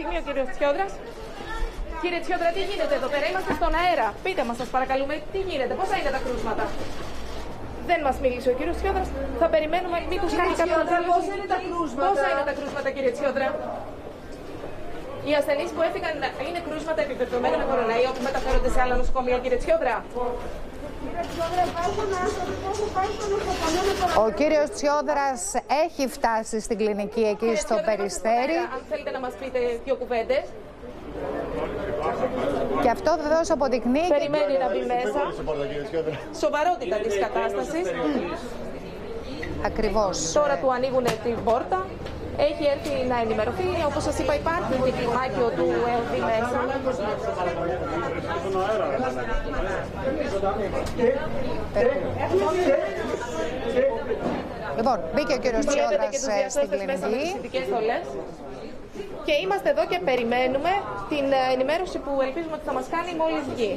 στιγμή ο κύριος Τσιόδρας. Κύριε Τσιόδρα, τι γίνεται εδώ πέρα, είμαστε στον αέρα. Πείτε μας, σας παρακαλούμε, τι γίνεται, πόσα είναι τα κρούσματα; Δεν μας μίλησε ο κύριος Τσιόδρας. Θα περιμένουμε, μήπως κάνει κάποιο Πόσα είναι τα κρούσματα. Πόσα είναι τα κρούσματα, κύριε Τσιόδρα; Οι ασθενείς που έφυγαν είναι κρούσματα επιπεδομένα με κοροναϊό που μεταφέρονται σε άλλα νοσοκομεία, κύριε Τσιόδρα. Ο κύριος Τσιόδρας έχει φτάσει στην κλινική εκεί Κύριε στο Τσιόδρα, Περιστέρι Αν θέλετε να μας πείτε δύο κουβέντες. και αυτό βεβαίως αποδεικνύει και Περιμένει να μπει μέσα. Σοβαρότητα της κατάστασης. ακριβώς. Τώρα του ανοίγουν την πόρτα. Έχει έρθει να ενημερωθεί. Όπως σας είπα υπάρχει και κλιμάκιο του ΕΟΔ μέσα. Λοιπόν, μπήκε ο κύριος Βλέπετε Τσιόδρας και τους ε, στην διασώστες μέσα με τις κλινική. ειδικές στολές. Και είμαστε εδώ και περιμένουμε την ε, ενημέρωση που ελπίζουμε ότι θα μας κάνει μόλις βγει.